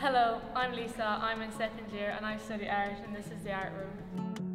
Hello, I'm Lisa, I'm in second year and I study art and this is the art room.